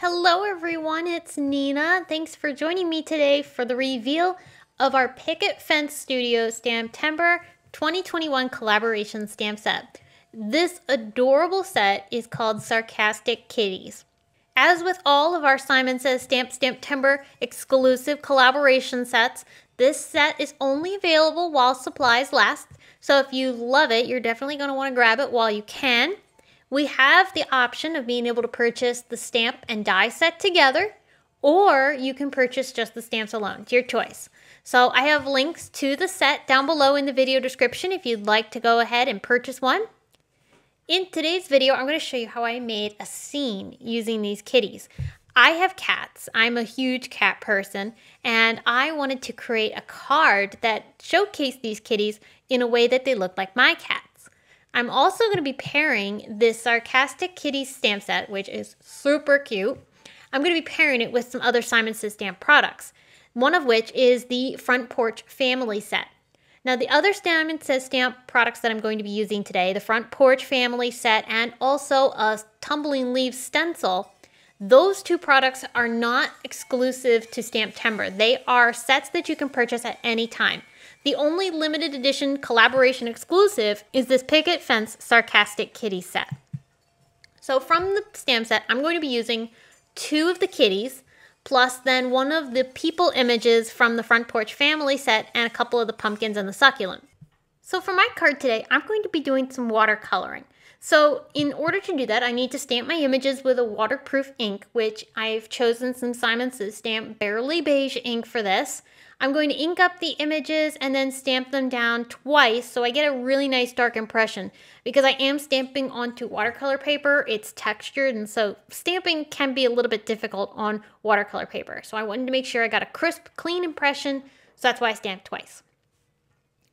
Hello everyone, it's Nina. Thanks for joining me today for the reveal of our Picket Fence Studios Stamptember 2021 collaboration stamp set. This adorable set is called Sarcastic Kitties. As with all of our Simon Says Stamp Stamptember exclusive collaboration sets, this set is only available while supplies last. So if you love it, you're definitely going to want to grab it while you can. We have the option of being able to purchase the stamp and die set together, or you can purchase just the stamps alone. It's your choice. So I have links to the set down below in the video description if you'd like to go ahead and purchase one. In today's video, I'm going to show you how I made a scene using these kitties. I have cats. I'm a huge cat person, and I wanted to create a card that showcased these kitties in a way that they look like my cats. I'm also going to be pairing this Sarcastic Kitty stamp set, which is super cute. I'm going to be pairing it with some other Simon Says Stamp products, one of which is the Front Porch Family Set. Now, the other Simon Says Stamp products that I'm going to be using today, the Front Porch Family Set and also a Tumbling Leaves Stencil, those two products are not exclusive to Stamptember. They are sets that you can purchase at any time. The only limited edition collaboration exclusive is this Picket Fence Sarcastic Kitty set. So from the stamp set, I'm going to be using two of the kitties, plus then one of the people images from the Front Porch Family set and a couple of the pumpkins and the succulent. So for my card today, I'm going to be doing some watercoloring. So in order to do that, I need to stamp my images with a waterproof ink, which I've chosen some Simon Says Stamp Barely Beige ink for this. I'm going to ink up the images and then stamp them down twice so I get a really nice dark impression. Because I am stamping onto watercolor paper, it's textured and so stamping can be a little bit difficult on watercolor paper. So I wanted to make sure I got a crisp, clean impression, so that's why I stamped twice.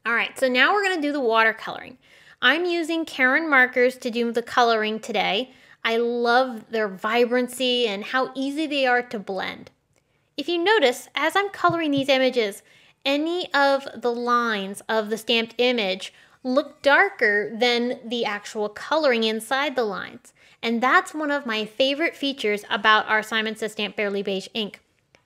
All right, so now we're gonna do the watercoloring. I'm using Karin markers to do the coloring today. I love their vibrancy and how easy they are to blend. If you notice, as I'm coloring these images, any of the lines of the stamped image look darker than the actual coloring inside the lines. And that's one of my favorite features about our Simon Says Stamp Barely Beige ink.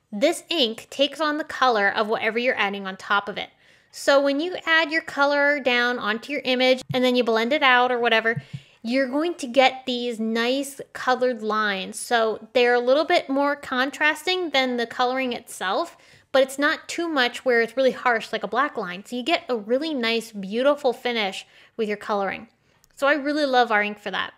This ink takes on the color of whatever you're adding on top of it. So when you add your color down onto your image and then you blend it out or whatever, you're going to get these nice colored lines. So they're a little bit more contrasting than the coloring itself, but it's not too much where it's really harsh like a black line. So you get a really nice, beautiful finish with your coloring. So I really love our ink for that.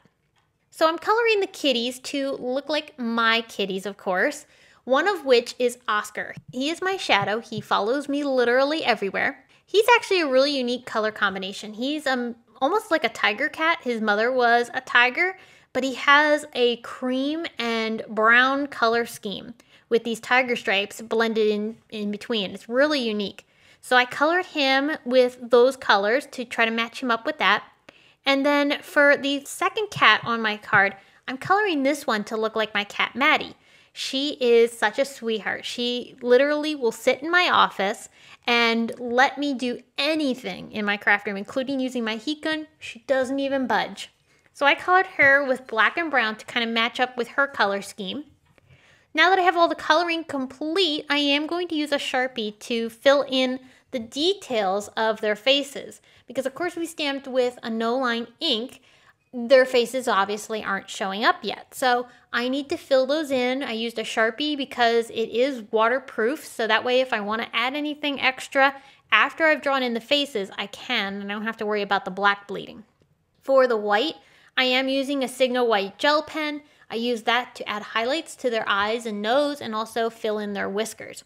So I'm coloring the kitties to look like my kitties, of course, one of which is Oscar. He is my shadow. He follows me literally everywhere. He's actually a really unique color combination. He's um, almost like a tiger cat. His mother was a tiger, but he has a cream and brown color scheme with these tiger stripes blended in, in between. It's really unique. So I colored him with those colors to try to match him up with that. And then for the second cat on my card, I'm coloring this one to look like my cat Maddie. She is such a sweetheart. She literally will sit in my office and let me do anything in my craft room, including using my heat gun. She doesn't even budge. So I colored her with black and brown to kind of match up with her color scheme. Now that I have all the coloring complete, I am going to use a Sharpie to fill in the details of their faces. Because of course we stamped with a no-line ink, their faces obviously aren't showing up yet. So I need to fill those in. I used a Sharpie because it is waterproof. So that way if I want to add anything extra after I've drawn in the faces, I can and I don't have to worry about the black bleeding. For the white, I am using a Signo White gel pen. I use that to add highlights to their eyes and nose and also fill in their whiskers.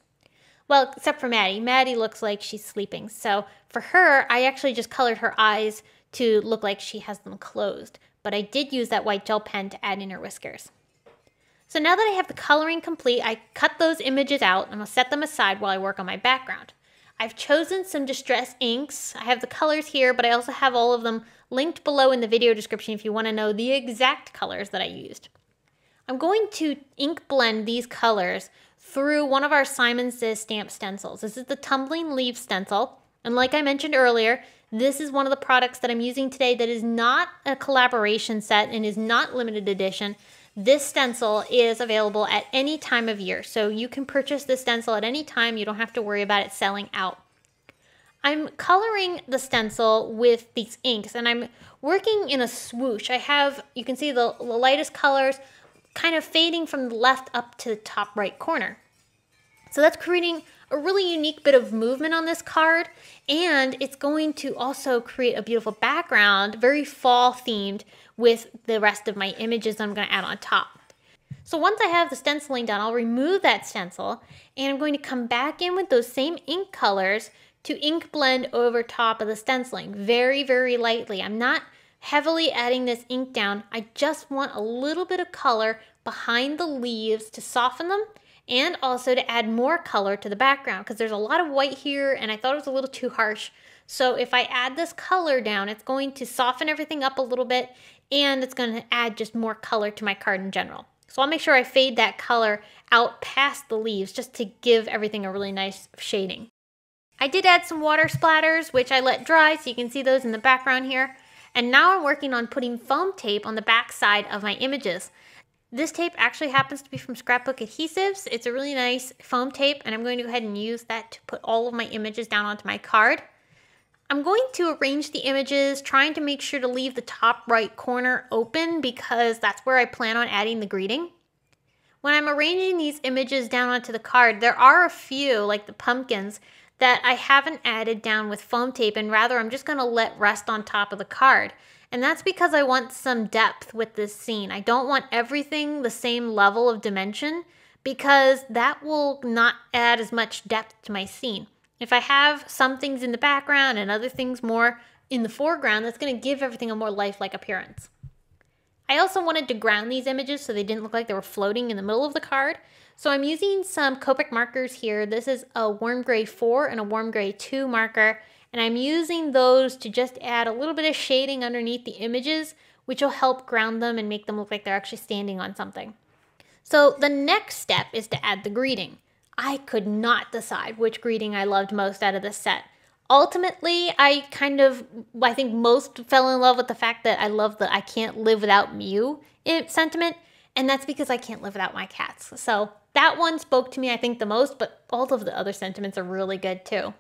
Well, except for Maddie. Maddie looks like she's sleeping. So for her, I actually just colored her eyes to look like she has them closed, but I did use that white gel pen to add in her whiskers. So now that I have the coloring complete, I cut those images out and I'll set them aside while I work on my background. I've chosen some Distress inks. I have the colors here, but I also have all of them linked below in the video description if you want to know the exact colors that I used. I'm going to ink blend these colors through one of our Simon Says stamp stencils. This is the Tumbling Leaf stencil. And like I mentioned earlier, this is one of the products that I'm using today that is not a collaboration set and is not limited edition. this stencil is available at any time of year. So you can purchase this stencil at any time. You don't have to worry about it selling out. I'm coloring the stencil with these inks and I'm working in a swoosh. I have, you can see the, the lightest colors kind of fading from the left up to the top right corner. So that's creating a really unique bit of movement on this card and it's going to also create a beautiful background, very fall themed with the rest of my images I'm going to add on top. So once I have the stenciling done, I'll remove that stencil and I'm going to come back in with those same ink colors to ink blend over top of the stenciling very, very lightly. I'm not heavily adding this ink down. I just want a little bit of color behind the leaves to soften them and also to add more color to the background because there's a lot of white here and I thought it was a little too harsh. So if I add this color down, it's going to soften everything up a little bit and it's going to add just more color to my card in general. So I'll make sure I fade that color out past the leaves just to give everything a really nice shading. I did add some water splatters, which I let dry, so you can see those in the background here. And now I'm working on putting foam tape on the back side of my images. This tape actually happens to be from Scrapbook Adhesives. It's a really nice foam tape, and I'm going to go ahead and use that to put all of my images down onto my card. I'm going to arrange the images, trying to make sure to leave the top right corner open because that's where I plan on adding the greeting. When I'm arranging these images down onto the card, there are a few, like the pumpkins, that I haven't added down with foam tape and rather I'm just going to let rest on top of the card. And that's because I want some depth with this scene. I don't want everything the same level of dimension because that will not add as much depth to my scene. If I have some things in the background and other things more in the foreground, that's going to give everything a more lifelike appearance. I also wanted to ground these images so they didn't look like they were floating in the middle of the card. So I'm using some Copic markers here. This is a Warm Gray 4 and a Warm Gray 2 marker. And I'm using those to just add a little bit of shading underneath the images, which will help ground them and make them look like they're actually standing on something. So the next step is to add the greeting. I could not decide which greeting I loved most out of this set. Ultimately, I kind of, I think most fell in love with the fact that I love the I can't live without Mew eh, sentiment, and that's because I can't live without my cats. So that one spoke to me, I think, the most, but all of the other sentiments are really good too.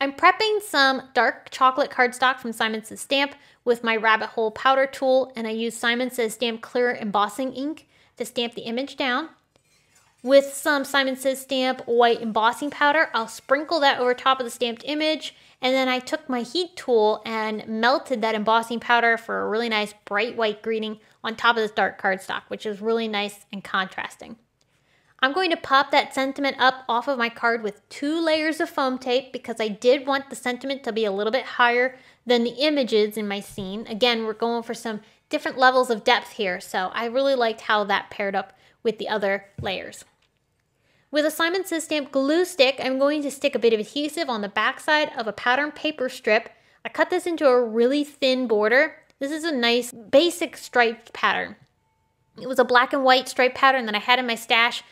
I'm prepping some dark chocolate cardstock from Simon Says Stamp with my rabbit hole powder tool, and I use Simon Says Stamp clear embossing ink to stamp the image down. With some Simon Says Stamp white embossing powder, I'll sprinkle that over top of the stamped image, and then I took my heat tool and melted that embossing powder for a really nice bright white greeting on top of this dark cardstock, which is really nice and contrasting. I'm going to pop that sentiment up off of my card with two layers of foam tape because I did want the sentiment to be a little bit higher than the images in my scene. Again, we're going for some different levels of depth here, so I really liked how that paired up with the other layers. With a Simon Says Stamp glue stick, I'm going to stick a bit of adhesive on the backside of a pattern paper strip. I cut this into a really thin border. This is a nice basic striped pattern. It was a black and white striped pattern that I had in my stash.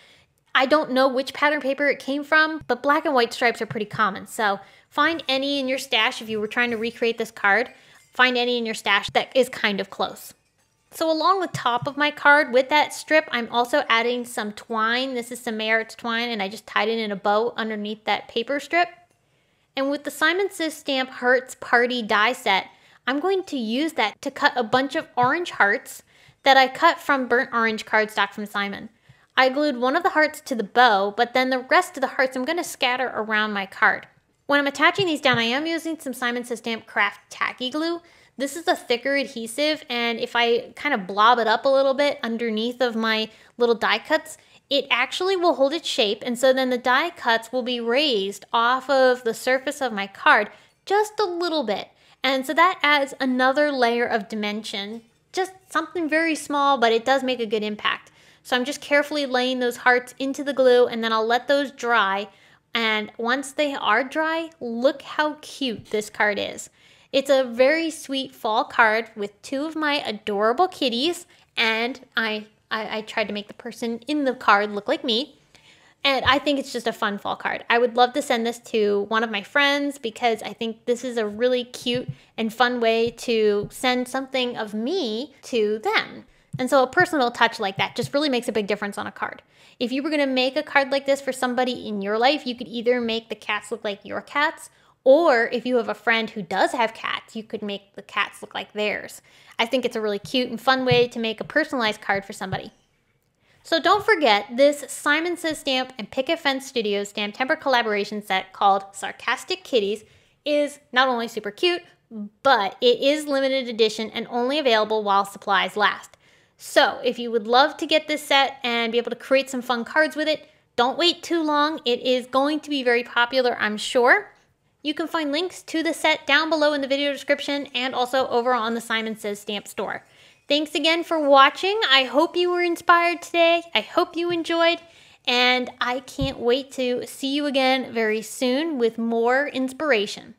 I don't know which pattern paper it came from, but black and white stripes are pretty common. So find any in your stash if you were trying to recreate this card. Find any in your stash that is kind of close. So along the top of my card with that strip, I'm also adding some twine. This is some May Arts twine and I just tied it in a bow underneath that paper strip. And with the Simon Says Stamp Hearts Party die set, I'm going to use that to cut a bunch of orange hearts that I cut from burnt orange cardstock from Simon. I glued one of the hearts to the bow, but then the rest of the hearts I'm going to scatter around my card. When I'm attaching these down, I am using some Simon Says Stamp Craft Tacky Glue. This is a thicker adhesive and if I kind of blob it up a little bit underneath of my little die cuts, it actually will hold its shape and so then the die cuts will be raised off of the surface of my card just a little bit. And so that adds another layer of dimension, just something very small, but it does make a good impact. So I'm just carefully laying those hearts into the glue and then I'll let those dry. And once they are dry, look how cute this card is. It's a very sweet fall card with two of my adorable kitties, and I, I, I tried to make the person in the card look like me. And I think it's just a fun fall card. I would love to send this to one of my friends because I think this is a really cute and fun way to send something of me to them. And so a personal touch like that just really makes a big difference on a card. If you were going to make a card like this for somebody in your life, you could either make the cats look like your cats, or if you have a friend who does have cats, you could make the cats look like theirs. I think it's a really cute and fun way to make a personalized card for somebody. So don't forget this Simon Says Stamp and Picket Fence Studios Stamptember collaboration set called Sarcastic Kitties is not only super cute, but it is limited edition and only available while supplies last. So if you would love to get this set and be able to create some fun cards with it, don't wait too long. It is going to be very popular, I'm sure. You can find links to the set down below in the video description and also over on the Simon Says Stamp store. Thanks again for watching. I hope you were inspired today. I hope you enjoyed. And I can't wait to see you again very soon with more inspiration.